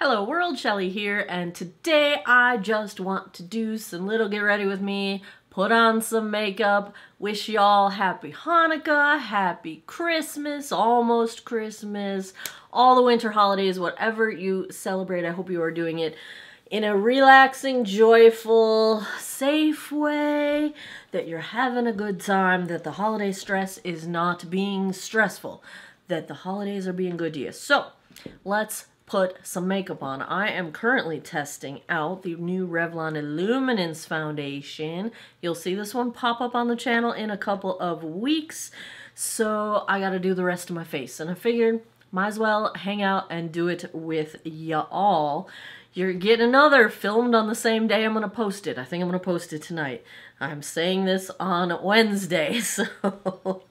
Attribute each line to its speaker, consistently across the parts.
Speaker 1: Hello world, Shelly here, and today I just want to do some little get ready with me, put on some makeup, wish y'all happy Hanukkah, happy Christmas, almost Christmas, all the winter holidays, whatever you celebrate, I hope you are doing it in a relaxing, joyful, safe way, that you're having a good time, that the holiday stress is not being stressful, that the holidays are being good to you. So, let's put some makeup on. I am currently testing out the new Revlon Illuminance foundation. You'll see this one pop up on the channel in a couple of weeks. So I gotta do the rest of my face. And I figured might as well hang out and do it with y'all. You're getting another filmed on the same day I'm gonna post it. I think I'm gonna post it tonight. I'm saying this on Wednesday, so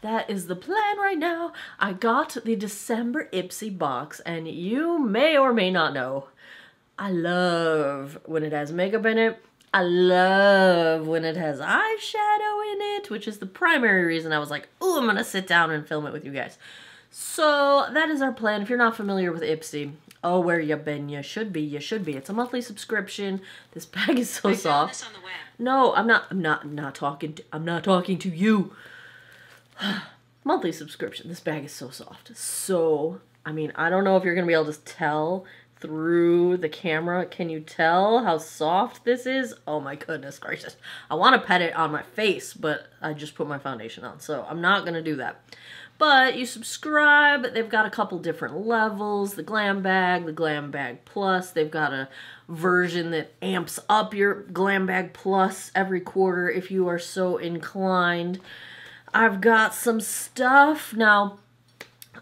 Speaker 1: that is the plan right now. I got the December Ipsy box, and you may or may not know, I love when it has makeup in it. I love when it has eyeshadow in it, which is the primary reason I was like, oh, I'm going to sit down and film it with you guys. So that is our plan. If you're not familiar with Ipsy, oh, where you been? You should be. You should be. It's a monthly subscription. This bag is so soft.
Speaker 2: This on the web.
Speaker 1: No, I'm not. I'm not. I'm not talking. To, I'm not talking to you. Monthly subscription. This bag is so soft. So, I mean, I don't know if you're gonna be able to tell through the camera. Can you tell how soft this is? Oh my goodness gracious. I want to pet it on my face, but I just put my foundation on, so I'm not gonna do that. But you subscribe. They've got a couple different levels. The Glam Bag, the Glam Bag Plus. They've got a version that amps up your Glam Bag Plus every quarter if you are so inclined. I've got some stuff. Now,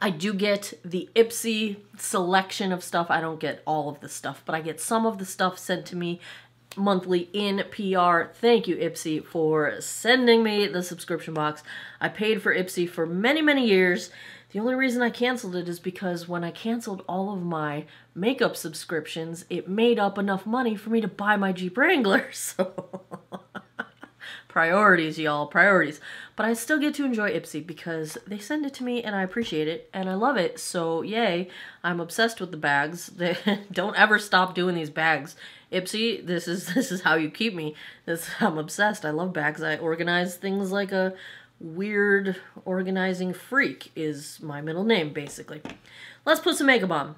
Speaker 1: I do get the Ipsy selection of stuff. I don't get all of the stuff, but I get some of the stuff sent to me monthly in PR. Thank you, Ipsy, for sending me the subscription box. I paid for Ipsy for many, many years. The only reason I canceled it is because when I canceled all of my makeup subscriptions, it made up enough money for me to buy my Jeep Wrangler. So priorities, y'all, priorities. But I still get to enjoy Ipsy because they send it to me and I appreciate it and I love it. So yay, I'm obsessed with the bags. They don't ever stop doing these bags. Ipsy, this is this is how you keep me. This I'm obsessed. I love bags. I organize things like a weird organizing freak is my middle name basically. Let's put some makeup on.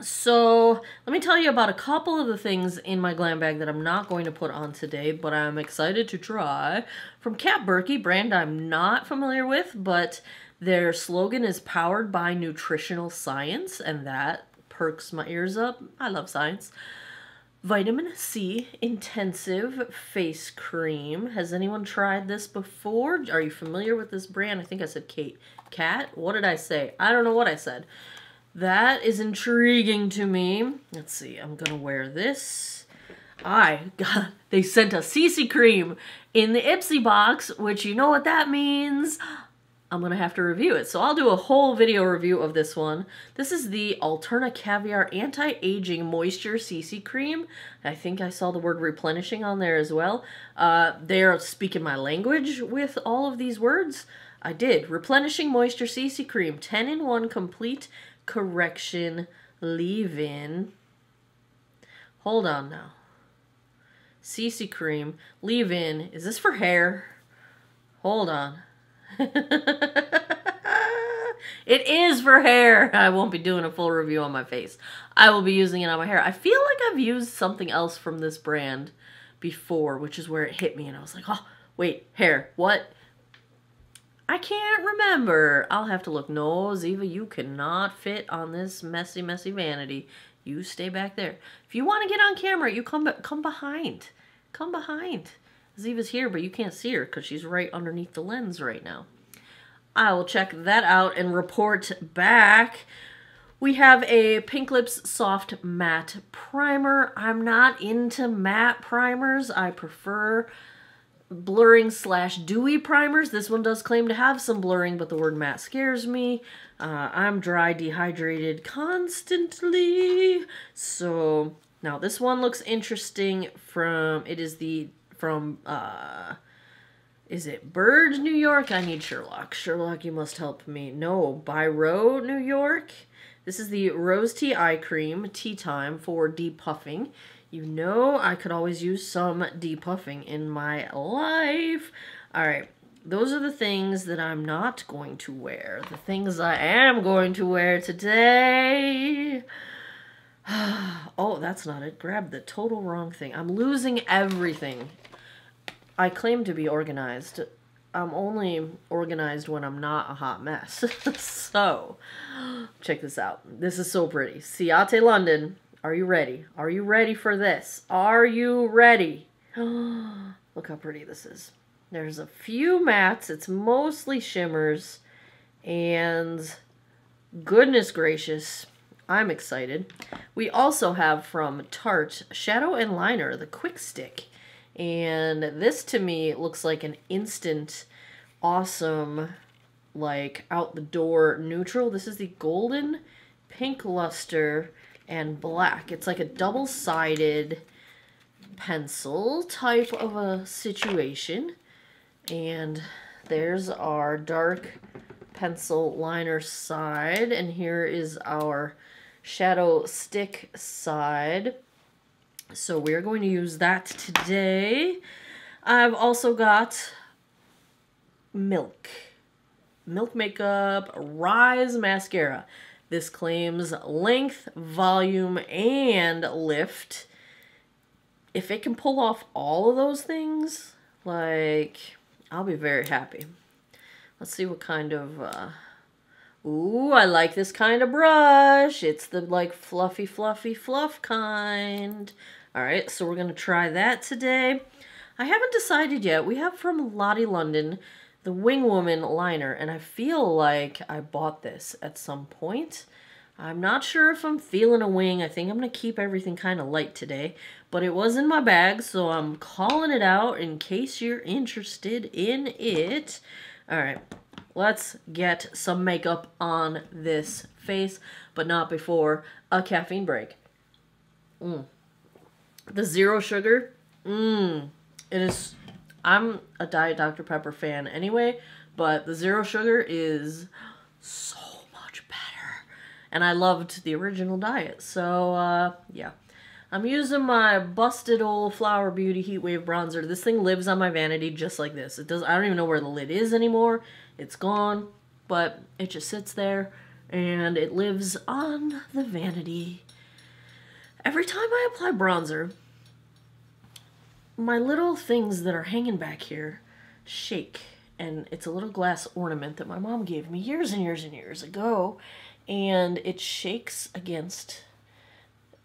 Speaker 1: So, let me tell you about a couple of the things in my glam bag that I'm not going to put on today, but I'm excited to try. From Kat Burki, brand I'm not familiar with, but their slogan is powered by nutritional science, and that perks my ears up. I love science. Vitamin C Intensive Face Cream. Has anyone tried this before? Are you familiar with this brand? I think I said Kate. Cat? What did I say? I don't know what I said. That is intriguing to me. Let's see, I'm gonna wear this. I got, they sent a CC cream in the Ipsy box, which you know what that means. I'm gonna have to review it. So I'll do a whole video review of this one. This is the Alterna Caviar Anti-Aging Moisture CC Cream. I think I saw the word replenishing on there as well. Uh, they're speaking my language with all of these words. I did. Replenishing Moisture CC Cream, 10 in 1 complete correction leave-in. Hold on now. CC cream, leave-in. Is this for hair? Hold on. it is for hair. I won't be doing a full review on my face. I will be using it on my hair. I feel like I've used something else from this brand before, which is where it hit me and I was like, oh, wait, hair, what? I can't remember. I'll have to look. No, Ziva, you cannot fit on this messy, messy vanity. You stay back there. If you want to get on camera, you come come behind. Come behind. Ziva's here, but you can't see her because she's right underneath the lens right now. I will check that out and report back. We have a Pink Lips Soft Matte Primer. I'm not into matte primers. I prefer blurring slash dewy primers. This one does claim to have some blurring, but the word matte scares me. Uh, I'm dry, dehydrated constantly. So now this one looks interesting from, it is the, from, uh, is it Bird, New York? I need Sherlock. Sherlock, you must help me. No, Byro, New York. This is the Rose Tea Eye Cream Tea Time for depuffing. You know I could always use some depuffing in my life. All right, those are the things that I'm not going to wear. The things I am going to wear today. oh, that's not it. Grab the total wrong thing. I'm losing everything. I claim to be organized. I'm only organized when I'm not a hot mess. so, check this out. This is so pretty. Ciate London. Are you ready? Are you ready for this? Are you ready? Look how pretty this is. There's a few mattes. It's mostly shimmers. And goodness gracious, I'm excited. We also have from Tarte Shadow and Liner, the Quick Stick. And this to me looks like an instant awesome like out the door neutral. This is the golden pink luster and black. It's like a double-sided pencil type of a situation. And there's our dark pencil liner side. And here is our shadow stick side. So we're going to use that today. I've also got Milk. Milk Makeup Rise Mascara. This claims length, volume, and lift. If it can pull off all of those things, like, I'll be very happy. Let's see what kind of, uh, ooh, I like this kind of brush. It's the, like, fluffy, fluffy, fluff kind. All right, so we're going to try that today. I haven't decided yet. We have from Lottie London the Wing Woman liner, and I feel like I bought this at some point. I'm not sure if I'm feeling a wing. I think I'm going to keep everything kind of light today. But it was in my bag, so I'm calling it out in case you're interested in it. Alright, let's get some makeup on this face, but not before a caffeine break. Mm the zero sugar, mmm, it is. I'm a Diet Dr. Pepper fan anyway, but the zero sugar is so much better. And I loved the original diet, so uh, yeah. I'm using my busted old Flower Beauty Heat Wave bronzer. This thing lives on my vanity just like this. It does. I don't even know where the lid is anymore. It's gone, but it just sits there and it lives on the vanity Every time I apply bronzer, my little things that are hanging back here shake. And it's a little glass ornament that my mom gave me years and years and years ago. And it shakes against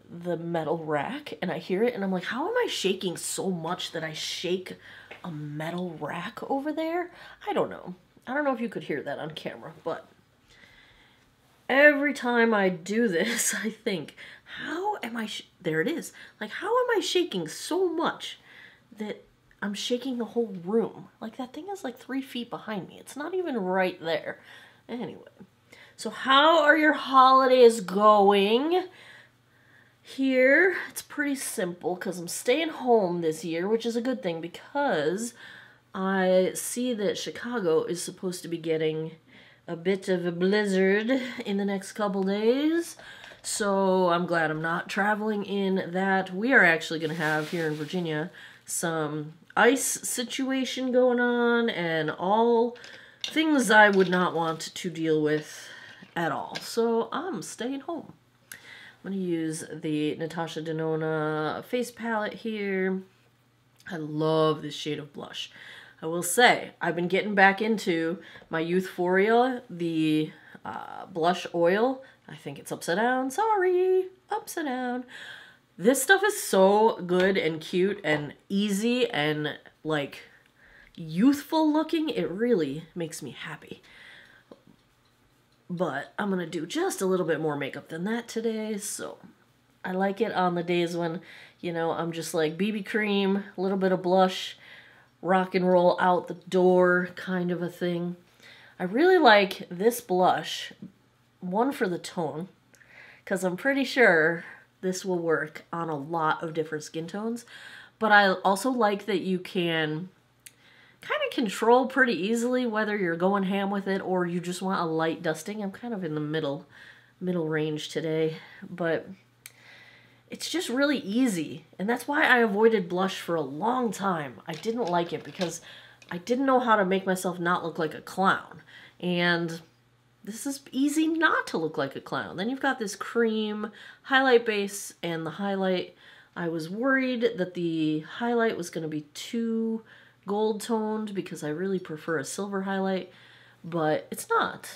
Speaker 1: the metal rack. And I hear it and I'm like, how am I shaking so much that I shake a metal rack over there? I don't know. I don't know if you could hear that on camera, but every time I do this, I think, how am I, there it is. Like, how am I shaking so much that I'm shaking the whole room? Like, that thing is like three feet behind me. It's not even right there. Anyway, so how are your holidays going? Here, it's pretty simple because I'm staying home this year, which is a good thing because I see that Chicago is supposed to be getting a bit of a blizzard in the next couple days. So I'm glad I'm not traveling in that. We are actually going to have here in Virginia some ice situation going on and all things I would not want to deal with at all. So I'm staying home. I'm going to use the Natasha Denona face palette here. I love this shade of blush. I will say, I've been getting back into my Youthforia, the uh, blush oil. I think it's upside down. Sorry, upside down. This stuff is so good and cute and easy and like youthful looking. It really makes me happy. But I'm going to do just a little bit more makeup than that today. So I like it on the days when, you know, I'm just like BB cream, a little bit of blush, rock and roll out the door kind of a thing. I really like this blush, one for the tone, because I'm pretty sure this will work on a lot of different skin tones. But I also like that you can kind of control pretty easily whether you're going ham with it or you just want a light dusting. I'm kind of in the middle middle range today, but it's just really easy. And that's why I avoided blush for a long time. I didn't like it because I didn't know how to make myself not look like a clown. And this is easy not to look like a clown. Then you've got this cream highlight base and the highlight. I was worried that the highlight was going to be too gold toned because I really prefer a silver highlight, but it's not.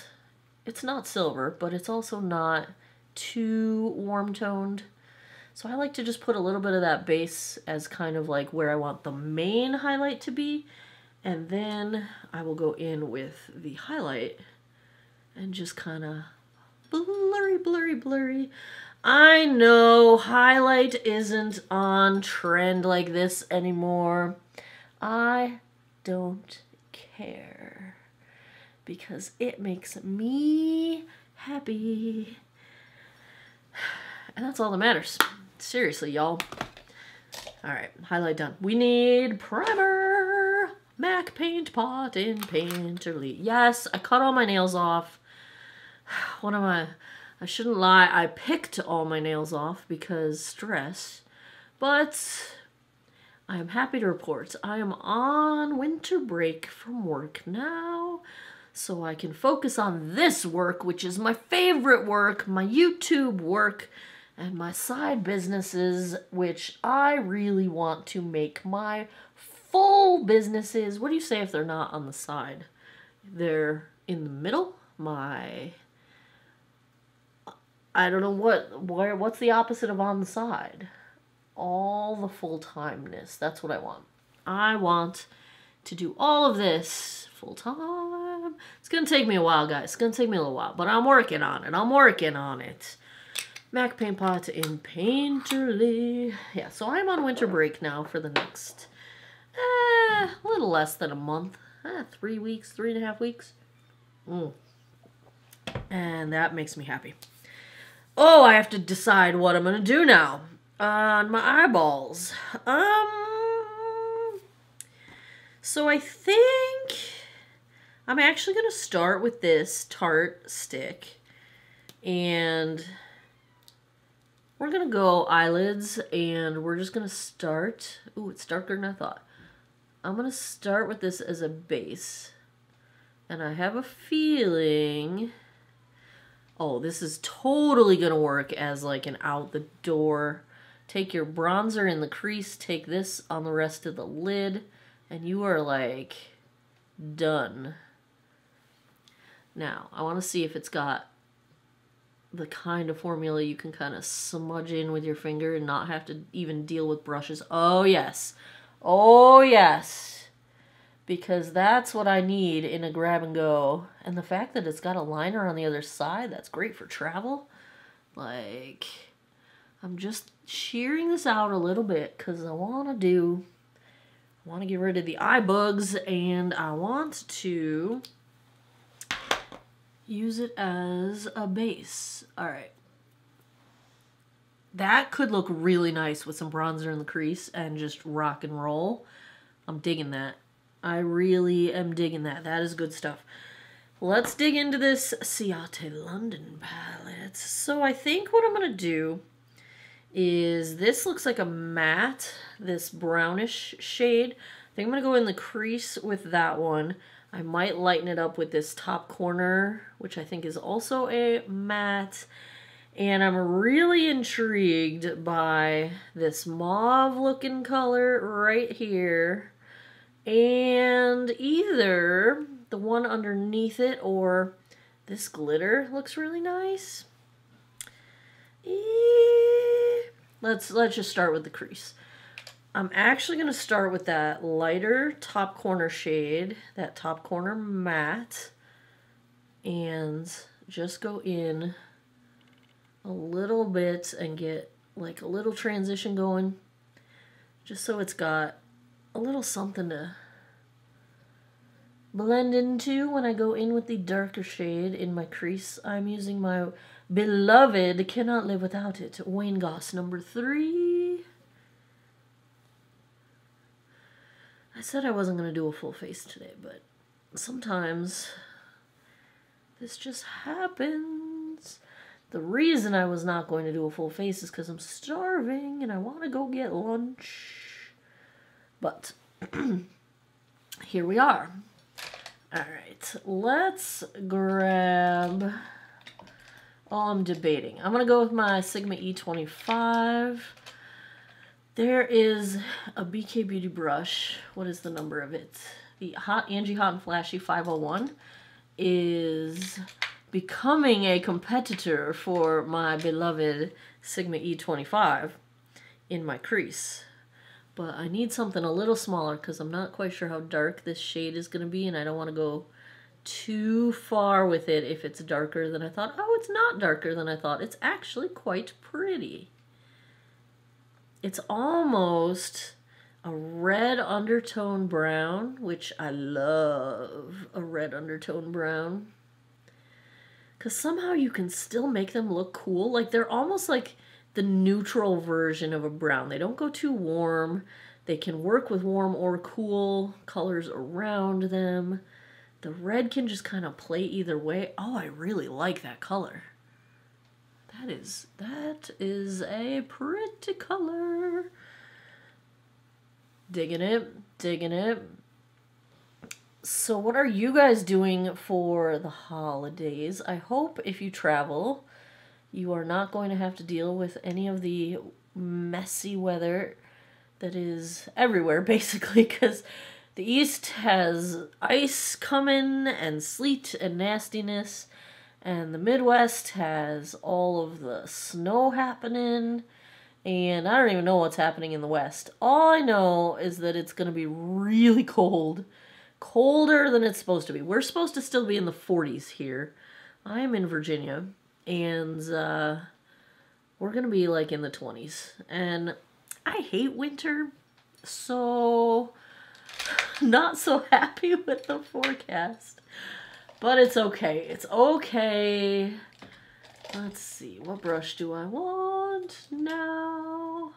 Speaker 1: It's not silver, but it's also not too warm toned. So I like to just put a little bit of that base as kind of like where I want the main highlight to be. And then I will go in with the highlight and just kind of blurry, blurry, blurry. I know highlight isn't on trend like this anymore. I don't care because it makes me happy. And that's all that matters. Seriously, y'all. All right, highlight done. We need primer. MAC Paint Pot in Painterly. Yes, I cut all my nails off. What am I? I shouldn't lie. I picked all my nails off because stress. But I am happy to report I am on winter break from work now. So I can focus on this work, which is my favorite work, my YouTube work and my side businesses, which I really want to make my full businesses. What do you say if they're not on the side? They're in the middle. My I don't know what where what's the opposite of on the side? All the full timeness. That's what I want. I want to do all of this full time. It's gonna take me a while, guys. It's gonna take me a little while, but I'm working on it. I'm working on it. Mac Paint Pot in Painterly. Yeah, so I'm on winter break now for the next, eh, a little less than a month. Eh, three weeks, three and a half weeks. Mm. And that makes me happy. Oh, I have to decide what I'm going to do now. On my eyeballs. Um, so I think I'm actually going to start with this Tarte stick. And we're going to go eyelids and we're just going to start. Ooh, it's darker than I thought. I'm going to start with this as a base. And I have a feeling... Oh, this is totally going to work as like an out the door. Take your bronzer in the crease, take this on the rest of the lid, and you are like done. Now, I want to see if it's got the kind of formula you can kind of smudge in with your finger and not have to even deal with brushes. Oh, yes. Oh, yes. Because that's what I need in a grab and go. And the fact that it's got a liner on the other side, that's great for travel. Like, I'm just shearing this out a little bit because I want to do, I want to get rid of the eye bugs and I want to use it as a base. All right. That could look really nice with some bronzer in the crease and just rock and roll. I'm digging that. I really am digging that. That is good stuff. Let's dig into this Ciate London palette. So I think what I'm going to do is this looks like a matte, this brownish shade. I think I'm going to go in the crease with that one. I might lighten it up with this top corner, which I think is also a matte. And I'm really intrigued by this mauve looking color right here. And either the one underneath it or this glitter looks really nice. Eh, let's let's just start with the crease. I'm actually going to start with that lighter top corner shade, that top corner matte, and just go in a little bit and get like a little transition going, just so it's got a little something to blend into when I go in with the darker shade in my crease. I'm using my beloved Cannot Live Without It Wayne Goss number three. I said I wasn't going to do a full face today, but sometimes this just happens. The reason I was not going to do a full face is because I'm starving and I want to go get lunch. But here we are. All right, let's grab. Oh, I'm debating. I'm going to go with my Sigma E25. There is a BK Beauty brush. What is the number of it? The Hot Angie Hot and Flashy 501 is becoming a competitor for my beloved Sigma E25 in my crease. But I need something a little smaller because I'm not quite sure how dark this shade is going to be and I don't want to go too far with it if it's darker than I thought. Oh, it's not darker than I thought. It's actually quite pretty. It's almost a red undertone brown, which I love a red undertone brown. Because somehow you can still make them look cool. Like they're almost like the neutral version of a brown. They don't go too warm. They can work with warm or cool colors around them. The red can just kind of play either way. Oh, I really like that color. That is, that is a pretty color. Digging it, digging it. So what are you guys doing for the holidays? I hope if you travel, you are not going to have to deal with any of the messy weather that is everywhere, basically, because the east has ice coming and sleet and nastiness, and the Midwest has all of the snow happening, and I don't even know what's happening in the West. All I know is that it's going to be really cold, colder than it's supposed to be. We're supposed to still be in the 40s here. I'm in Virginia, and uh, we're to be like in the 20s. And I hate winter, so not so happy with the forecast. But it's okay. It's okay. Let's see. What brush do I want now?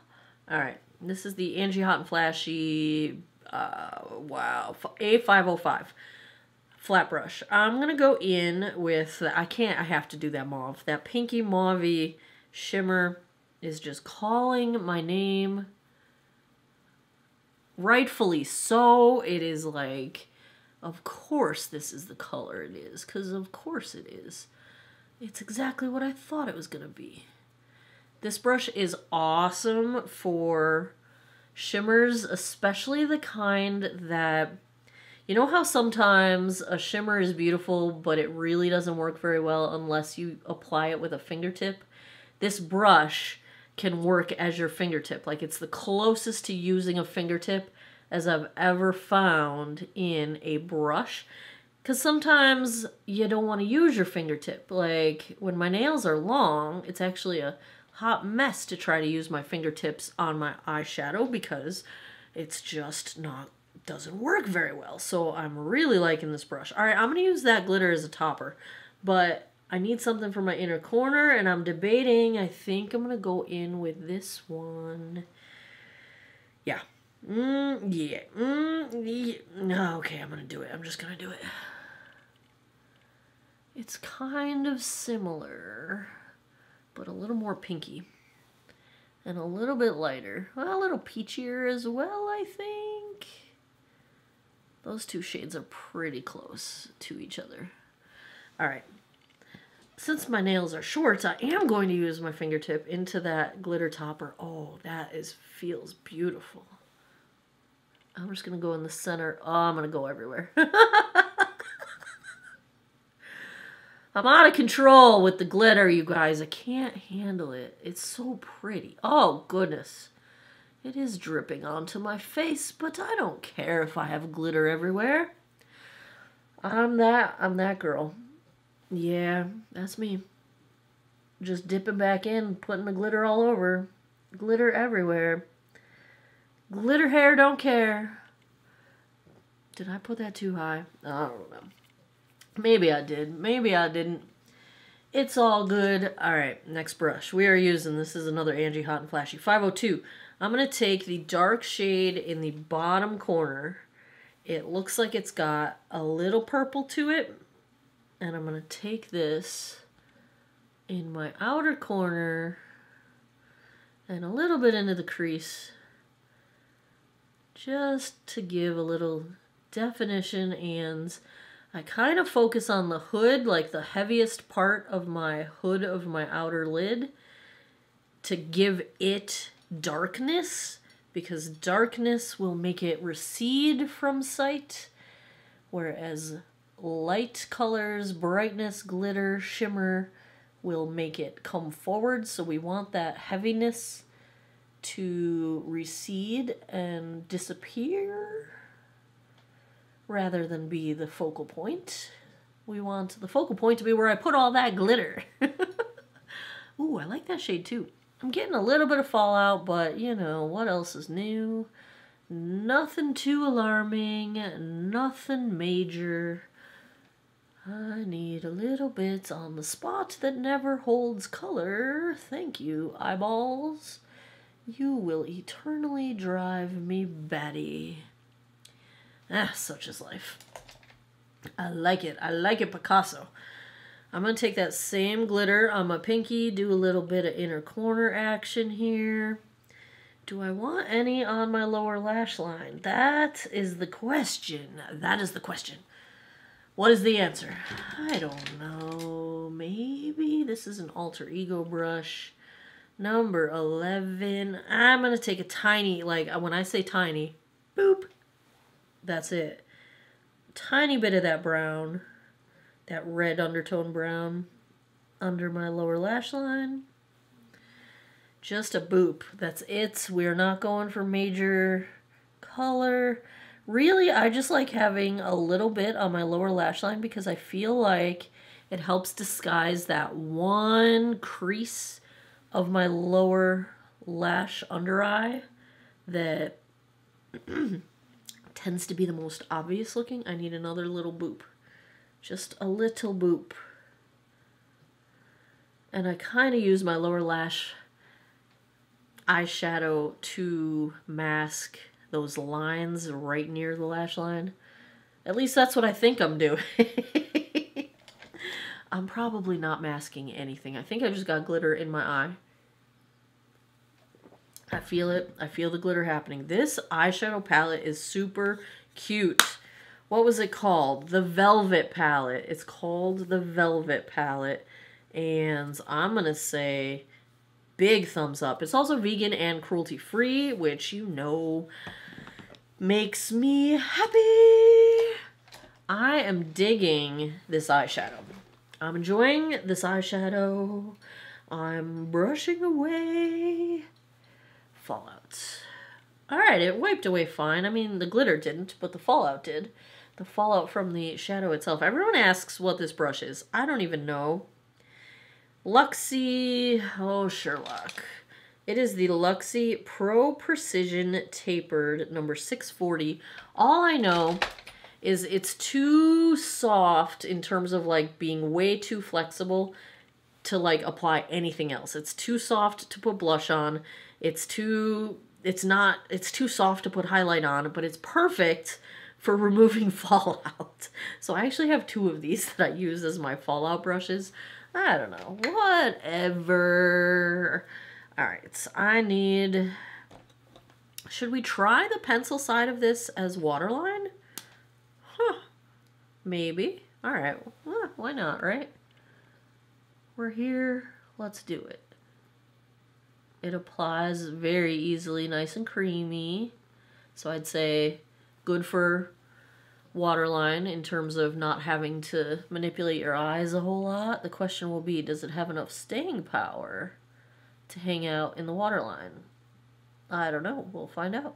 Speaker 1: All right. This is the Angie Hot and Flashy, uh, wow, A505 flat brush. I'm going to go in with, I can't, I have to do that mauve. That pinky mauve shimmer is just calling my name rightfully so. It is like, of course this is the color it is, because of course it is. It's exactly what I thought it was going to be. This brush is awesome for shimmers, especially the kind that, you know how sometimes a shimmer is beautiful, but it really doesn't work very well unless you apply it with a fingertip? This brush can work as your fingertip. Like it's the closest to using a fingertip as I've ever found in a brush. Because sometimes you don't want to use your fingertip. Like when my nails are long, it's actually a hot mess to try to use my fingertips on my eyeshadow because it's just not doesn't work very well. So I'm really liking this brush. All right, I'm going to use that glitter as a topper. But I need something for my inner corner, and I'm debating. I think I'm going to go in with this one. Yeah. Mm, yeah. Mm, yeah. Okay, I'm going to do it. I'm just going to do it. It's kind of similar, but a little more pinky. And a little bit lighter. Well, a little peachier as well, I think. Those two shades are pretty close to each other. All right since my nails are short, I am going to use my fingertip into that glitter topper. Oh, that is feels beautiful. I'm just going to go in the center. Oh, I'm going to go everywhere. I'm out of control with the glitter, you guys. I can't handle it. It's so pretty. Oh, goodness. It is dripping onto my face, but I don't care if I have glitter everywhere. I'm that, I'm that girl. Yeah, that's me. Just dipping back in, putting the glitter all over. Glitter everywhere. Glitter hair don't care. Did I put that too high? I don't know. Maybe I did. Maybe I didn't. It's all good. All right, next brush. We are using, this is another Angie Hot and Flashy. 502. I'm going to take the dark shade in the bottom corner. It looks like it's got a little purple to it and I'm going to take this in my outer corner and a little bit into the crease just to give a little definition and I kind of focus on the hood, like the heaviest part of my hood of my outer lid to give it darkness because darkness will make it recede from sight whereas light colors, brightness, glitter, shimmer will make it come forward. So we want that heaviness to recede and disappear rather than be the focal point. We want the focal point to be where I put all that glitter. Ooh, I like that shade too. I'm getting a little bit of fallout, but you know, what else is new? Nothing too alarming, nothing major. I need a little bit on the spot that never holds color. Thank you, eyeballs. You will eternally drive me batty. Ah, such is life. I like it. I like it, Picasso. I'm going to take that same glitter on my pinky, do a little bit of inner corner action here. Do I want any on my lower lash line? That is the question. That is the question. What is the answer? I don't know. Maybe this is an alter ego brush. Number 11. I'm going to take a tiny, like when I say tiny, boop. That's it. Tiny bit of that brown, that red undertone brown under my lower lash line. Just a boop. That's it. We're not going for major color really, I just like having a little bit on my lower lash line because I feel like it helps disguise that one crease of my lower lash under eye that tends to be the most obvious looking. I need another little boop. Just a little boop. And I kind of use my lower lash eyeshadow to mask those lines right near the lash line. At least that's what I think I'm doing. I'm probably not masking anything. I think I just got glitter in my eye. I feel it. I feel the glitter happening. This eyeshadow palette is super cute. What was it called? The Velvet palette. It's called the Velvet palette. And I'm going to say big thumbs up. It's also vegan and cruelty free, which you know makes me happy. I am digging this eyeshadow. I'm enjoying this eyeshadow. I'm brushing away fallout. Alright, it wiped away fine. I mean, the glitter didn't, but the fallout did. The fallout from the shadow itself. Everyone asks what this brush is. I don't even know. Luxie... Oh, Sherlock. It is the Luxie Pro Precision Tapered number 640. All I know is it's too soft in terms of like being way too flexible to like apply anything else. It's too soft to put blush on. It's too it's not it's too soft to put highlight on, but it's perfect for removing fallout. So I actually have two of these that I use as my fallout brushes. I don't know. Whatever. All right, so I need, should we try the pencil side of this as waterline? Huh, maybe. All right, why not, right? We're here, let's do it. It applies very easily, nice and creamy. So I'd say good for waterline in terms of not having to manipulate your eyes a whole lot. The question will be, does it have enough staying power? to hang out in the waterline? I don't know. We'll find out.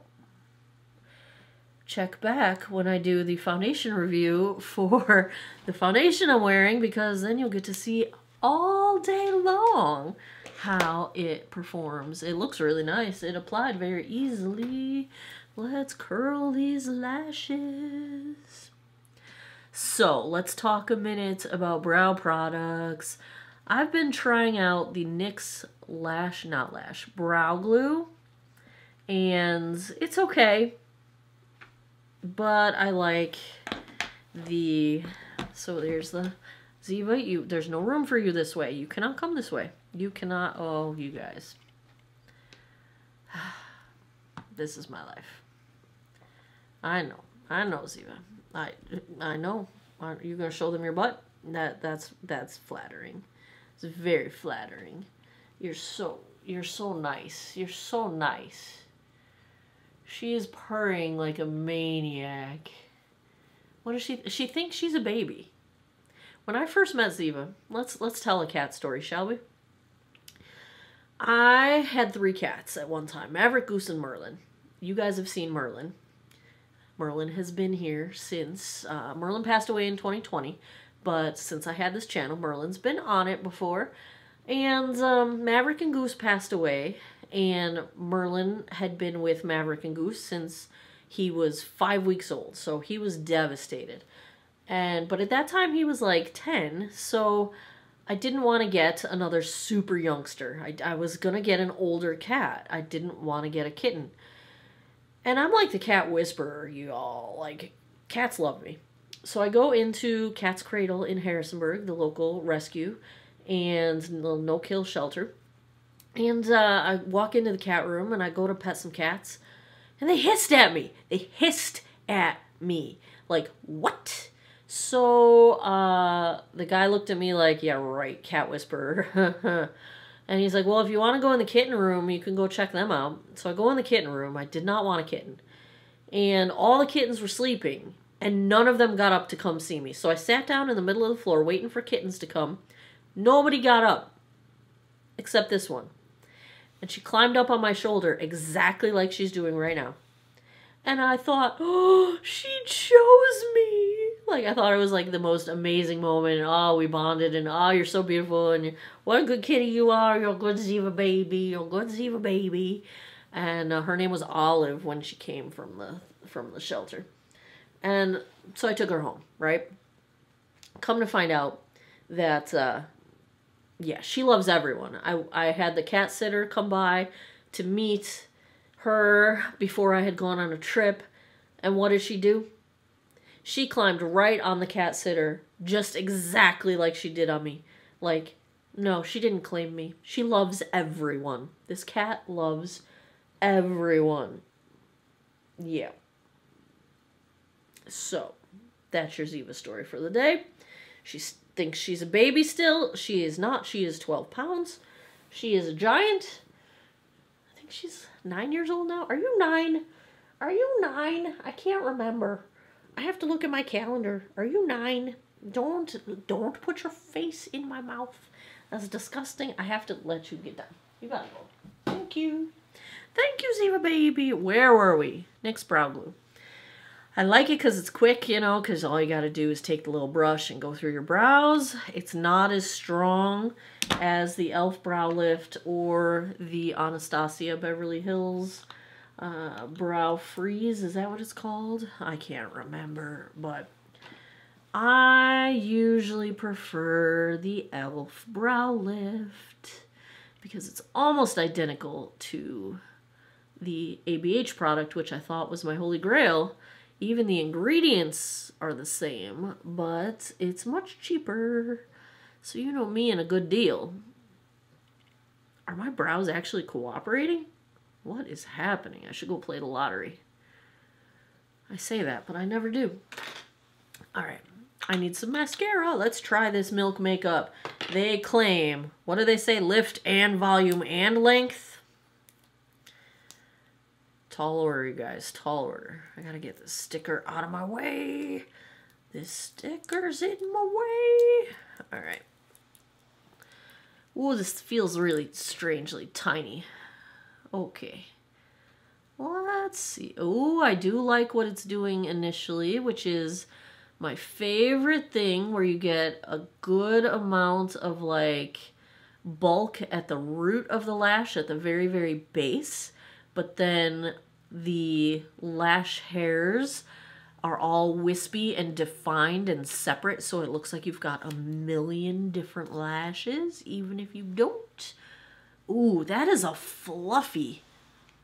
Speaker 1: Check back when I do the foundation review for the foundation I'm wearing because then you'll get to see all day long how it performs. It looks really nice. It applied very easily. Let's curl these lashes. So let's talk a minute about brow products. I've been trying out the NYX Lash, not Lash, Brow Glue. And it's okay. But I like the, so there's the Ziva, you there's no room for you this way. You cannot come this way. You cannot. Oh, you guys. this is my life. I know. I know, Ziva. I I know. Are you gonna show them your butt? That that's that's flattering. It's very flattering. You're so you're so nice. You're so nice. She is purring like a maniac. What does she she thinks she's a baby. When I first met Ziva, let's let's tell a cat story, shall we? I had three cats at one time, Maverick, Goose, and Merlin. You guys have seen Merlin. Merlin has been here since uh, Merlin passed away in 2020, but since I had this channel, Merlin's been on it before. And um, Maverick and Goose passed away, and Merlin had been with Maverick and Goose since he was five weeks old, so he was devastated. And but at that time he was like 10, so I didn't want to get another super youngster. I, I was gonna get an older cat. I didn't want to get a kitten. And I'm like the cat whisperer, you all. Like, cats love me. So I go into Cat's Cradle in Harrisonburg, the local rescue and no kill shelter. And uh, I walk into the cat room and I go to pet some cats. And they hissed at me. They hissed at me. Like, what? So uh, the guy looked at me like, yeah, right, cat whisperer. and he's like, well, if you want to go in the kitten room, you can go check them out. So I go in the kitten room. I did not want a kitten. And all the kittens were sleeping. And none of them got up to come see me. So I sat down in the middle of the floor waiting for kittens to come. Nobody got up. Except this one. And she climbed up on my shoulder exactly like she's doing right now. And I thought, oh, she chose me. Like, I thought it was like the most amazing moment. And, oh, we bonded. And, oh, you're so beautiful. And what a good kitty you are. You're a good Ziva baby. You're a good Ziva baby. And uh, her name was Olive when she came from the from the shelter. And so I took her home, right? Come to find out that, uh, yeah, she loves everyone. I, I had the cat sitter come by to meet her before I had gone on a trip. And what did she do? She climbed right on the cat sitter, just exactly like she did on me. Like, no, she didn't claim me. She loves everyone. This cat loves everyone. Yeah. So, that's your Ziva story for the day. She thinks she's a baby still. She is not. She is 12 pounds. She is a giant. I think she's nine years old now. Are you nine? Are you nine? I can't remember. I have to look at my calendar. Are you nine? Don't don't put your face in my mouth. That's disgusting. I have to let you get done. You gotta go. Thank you. Thank you, Ziva baby. Where were we? Next brow glue. I like it because it's quick, you know, because all you got to do is take the little brush and go through your brows. It's not as strong as the e.l.f. Brow Lift or the Anastasia Beverly Hills uh, Brow Freeze. Is that what it's called? I can't remember, but I usually prefer the e.l.f. Brow Lift because it's almost identical to the ABH product, which I thought was my holy grail even the ingredients are the same, but it's much cheaper. So you know me and a good deal. Are my brows actually cooperating? What is happening? I should go play the lottery. I say that, but I never do. All right. I need some mascara. Let's try this Milk makeup. They claim, what do they say? Lift and volume and length. Tall order, you guys. Tall order. I gotta get this sticker out of my way. This sticker's in my way. Alright. Ooh, this feels really strangely tiny. Okay. Let's see. Oh, I do like what it's doing initially, which is my favorite thing where you get a good amount of like bulk at the root of the lash at the very, very base, but then the lash hairs are all wispy and defined and separate so it looks like you've got a million different lashes even if you don't. Ooh, that is a fluffy.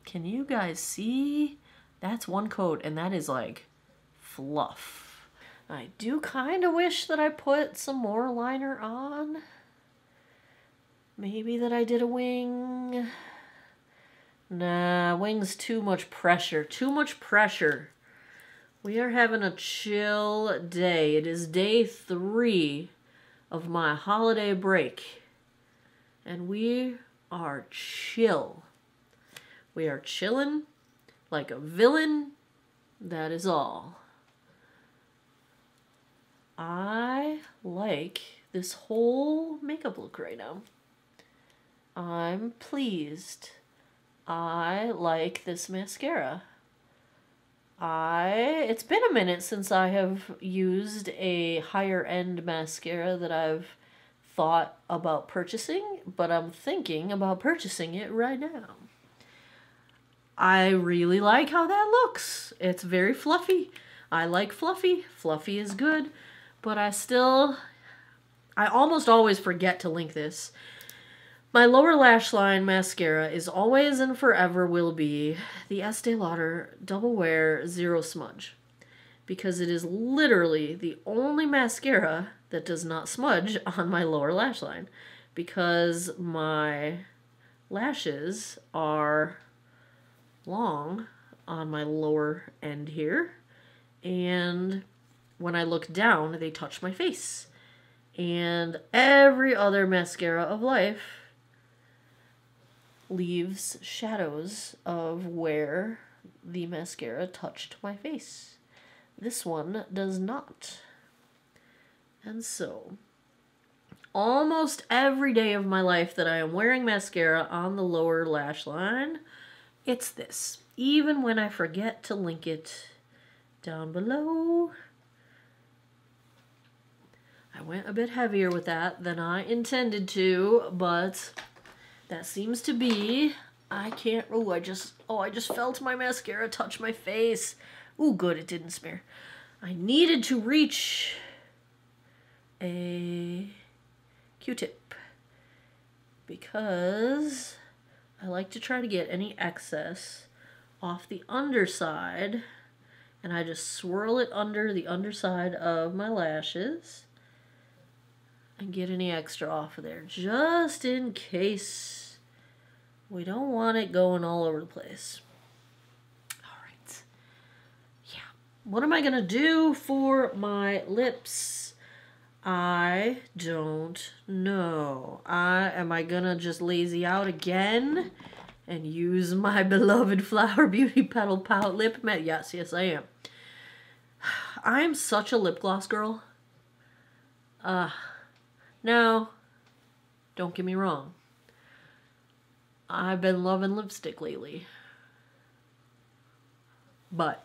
Speaker 1: Can you guys see? That's one coat and that is like fluff. I do kind of wish that I put some more liner on. Maybe that I did a wing. Nah, wings too much pressure. Too much pressure. We are having a chill day. It is day three of my holiday break. And we are chill. We are chilling like a villain. That is all. I like this whole makeup look right now. I'm pleased. I like this mascara. I it's been a minute since I have used a higher end mascara that I've thought about purchasing, but I'm thinking about purchasing it right now. I really like how that looks. It's very fluffy. I like fluffy. Fluffy is good, but I still I almost always forget to link this. My lower lash line mascara is always and forever will be the Estee Lauder Double Wear Zero Smudge because it is literally the only mascara that does not smudge on my lower lash line because my lashes are long on my lower end here and when I look down they touch my face and every other mascara of life leaves shadows of where the mascara touched my face. This one does not. And so, almost every day of my life that I am wearing mascara on the lower lash line, it's this. Even when I forget to link it down below. I went a bit heavier with that than I intended to, but that seems to be, I can't, oh, I just, oh, I just felt my mascara touch my face. Ooh, good, it didn't smear. I needed to reach a Q-tip because I like to try to get any excess off the underside and I just swirl it under the underside of my lashes and get any extra off of there just in case we don't want it going all over the place. All right. Yeah. What am I going to do for my lips? I don't know. I am I to just lazy out again and use my beloved Flower Beauty Petal Pout lip matte? Yes, yes I am. I am such a lip gloss girl. Uh now, don't get me wrong. I've been loving lipstick lately. But,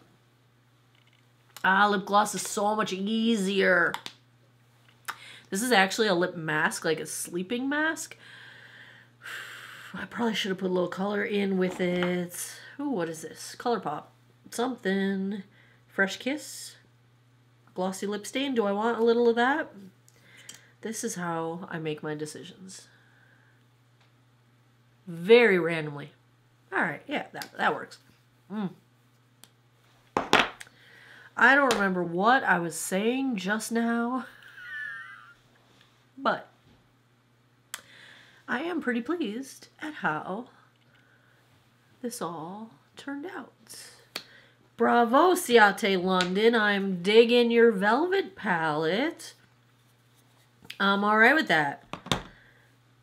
Speaker 1: ah, lip gloss is so much easier. This is actually a lip mask, like a sleeping mask. I probably should have put a little color in with it. Ooh, what is this? ColourPop. Something. Fresh Kiss. Glossy lip stain. Do I want a little of that? This is how I make my decisions. Very randomly. All right, yeah, that, that works. Mm. I don't remember what I was saying just now, but I am pretty pleased at how this all turned out. Bravo, Ciate London. I'm digging your velvet palette. I'm alright with that.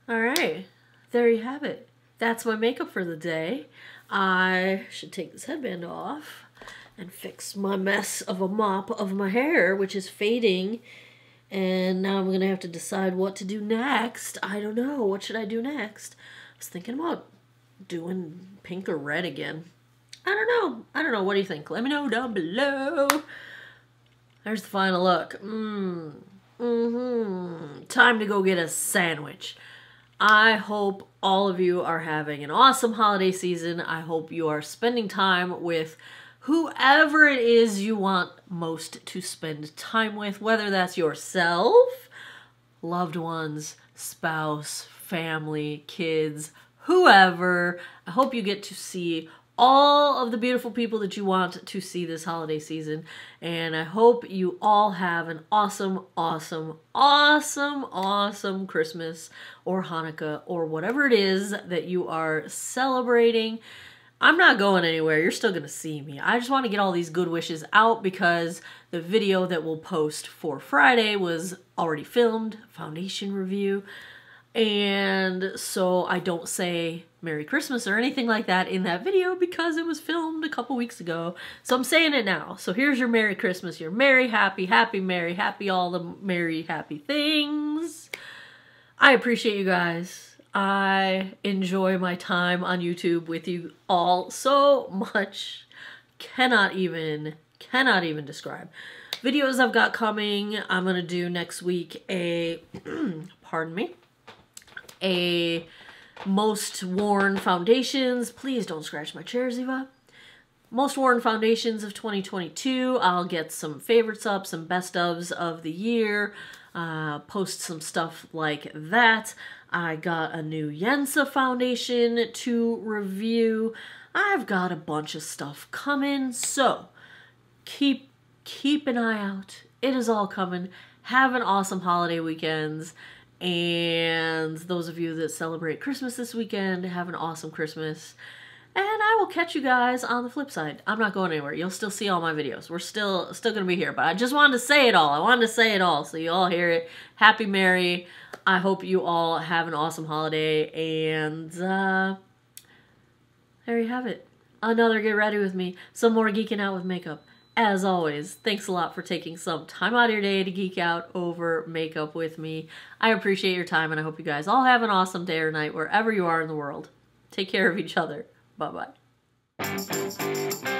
Speaker 1: Alright, there you have it. That's my makeup for the day. I should take this headband off and fix my mess of a mop of my hair, which is fading. And now I'm going to have to decide what to do next. I don't know. What should I do next? I was thinking about doing pink or red again. I don't know. I don't know. What do you think? Let me know down below. There's the final look. Mmm. Mm-hmm. Time to go get a sandwich. I hope all of you are having an awesome holiday season. I hope you are spending time with whoever it is you want most to spend time with, whether that's yourself, loved ones, spouse, family, kids, whoever. I hope you get to see all of the beautiful people that you want to see this holiday season. And I hope you all have an awesome, awesome, awesome, awesome Christmas or Hanukkah or whatever it is that you are celebrating. I'm not going anywhere. You're still going to see me. I just want to get all these good wishes out because the video that we'll post for Friday was already filmed, foundation review. And so I don't say Merry Christmas or anything like that in that video because it was filmed a couple weeks ago. So I'm saying it now. So here's your Merry Christmas, your Merry, Happy, Happy, Merry, Happy, all the Merry, Happy things. I appreciate you guys. I enjoy my time on YouTube with you all so much. Cannot even, cannot even describe. Videos I've got coming, I'm going to do next week a, pardon me, a most worn foundations. Please don't scratch my chair, Ziva. Most worn foundations of 2022. I'll get some favorites up, some best ofs of the year, uh, post some stuff like that. I got a new Yensa foundation to review. I've got a bunch of stuff coming, so keep keep an eye out. It is all coming. Have an awesome holiday weekends. And those of you that celebrate Christmas this weekend, have an awesome Christmas. And I will catch you guys on the flip side. I'm not going anywhere. You'll still see all my videos. We're still still going to be here. But I just wanted to say it all. I wanted to say it all so you all hear it. Happy Merry. I hope you all have an awesome holiday. And uh, there you have it. Another Get Ready With Me. Some more Geeking Out with Makeup. As always, thanks a lot for taking some time out of your day to geek out over makeup with me. I appreciate your time and I hope you guys all have an awesome day or night wherever you are in the world. Take care of each other. Bye bye.